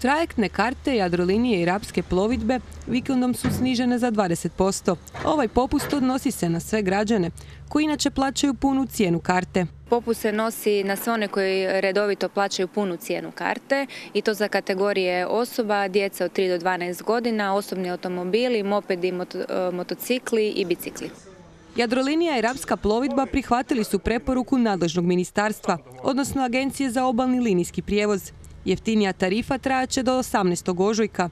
Trajektne karte Jadrolinije i Rapske plovidbe vikendom su snižene za 20%. Ovaj popust odnosi se na sve građane koji inače plaćaju punu cijenu karte. Popust se nosi na sve one koji redovito plaćaju punu cijenu karte i to za kategorije osoba, djeca od 3 do 12 godina, osobni automobili, mopedi, e, motocikli i bicikli. Jadrolinija i Rapska plovidba prihvatili su preporuku nadležnog ministarstva, odnosno Agencije za obalni linijski prijevoz. Jeftinija tarifa trajaće do 18. ožujka,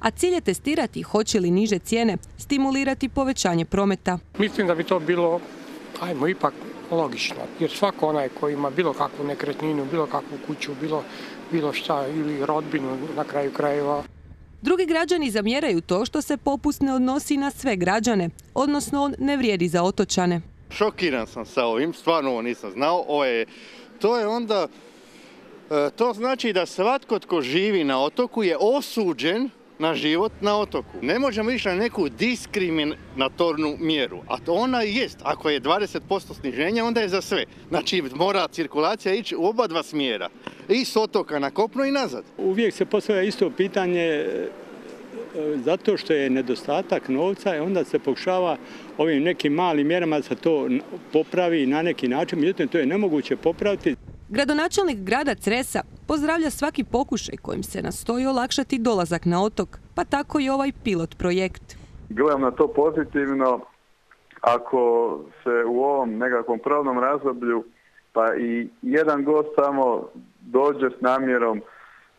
a cilj je testirati hoće li niže cijene stimulirati povećanje prometa. Mislim da bi to bilo, ajmo, ipak logično, jer svako onaj koji ima bilo kakvu nekretninu, bilo kakvu kuću, bilo, bilo šta ili rodbinu na kraju krajeva. Drugi građani zamjeraju to što se popust ne odnosi na sve građane, odnosno on ne vrijedi za otočane. Šokiran sam sa ovim, stvarno ovo nisam znao. Ovo je, to je onda to znači da svatko tko živi na otoku je osuđen na život na otoku. Ne možemo ići na neku diskriminatornu mjeru, a to ona jest. Ako je 20% sniženja, onda je za sve. Znači mora cirkulacija ići u oba dva smjera. I s otoka na kopno i nazad. Uvijek se postavlja isto pitanje e, zato što je nedostatak novca i onda se pokušava ovim nekim malim mjerama da se to popravi na neki način. Međutim, to je nemoguće popraviti. Gradonačelnik grada Cresa pozdravlja svaki pokušaj kojim se nastoji olakšati dolazak na otok, pa tako i ovaj pilot projekt. Gledam na to pozitivno ako se u ovom nekakvom pravnom razdoblju pa i jedan gost samo dođe s namjerom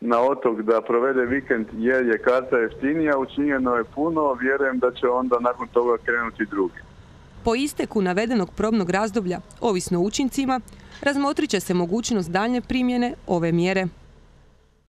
na otok da provede vikend jer je karta jeftinija, učinjeno je puno, vjerujem da će onda nakon toga krenuti drugi. Po isteku navedenog probnog razdoblja, ovisno o učincima, razmotrit će se mogućnost daljnje primjene ove mjere.